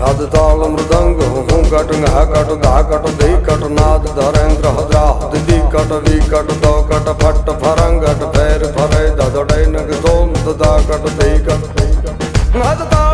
ਹਦ ਤਾਲ ਮృదంਗ ਹੂੰ ਕਟ ਘਾ ਕਟ ਧਾ ਕਟ ਦੇ ਕਟ ਨਾਦ ਧਰੇਂਦਰ ਹਦਰਾ ਦਿਦੀ ਕਟ ਵੀ ਕਟ ਦੋ ਕਟ ਫਟ ਫਰੰਗਟ ਫੇਰ ਫਰੇ ਦਦੜੇ ਨਗ ਦੋਮ ਦਦਾ ਕਟ ਦੇ ਕਟ ਹਦ